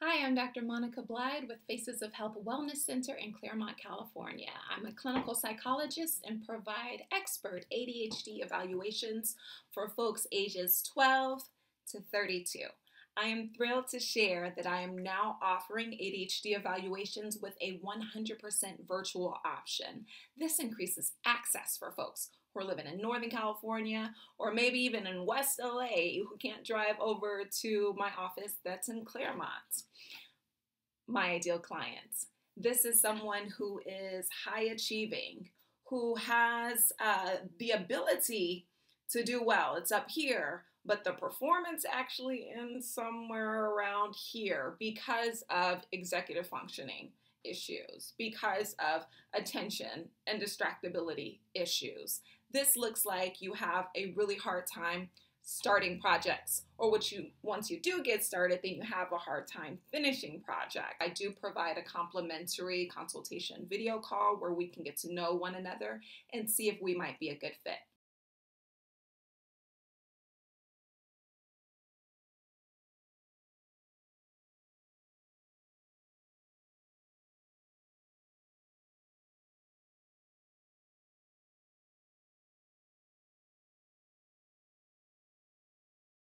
Hi, I'm Dr. Monica Blied with Faces of Health Wellness Center in Claremont, California. I'm a clinical psychologist and provide expert ADHD evaluations for folks ages 12 to 32. I am thrilled to share that I am now offering ADHD evaluations with a 100% virtual option. This increases access for folks who are living in Northern California or maybe even in West LA who can't drive over to my office that's in Claremont. My ideal client. This is someone who is high achieving, who has uh, the ability to do well. It's up here, but the performance actually ends somewhere around here because of executive functioning issues, because of attention and distractibility issues. This looks like you have a really hard time starting projects or what you once you do get started then you have a hard time finishing project i do provide a complimentary consultation video call where we can get to know one another and see if we might be a good fit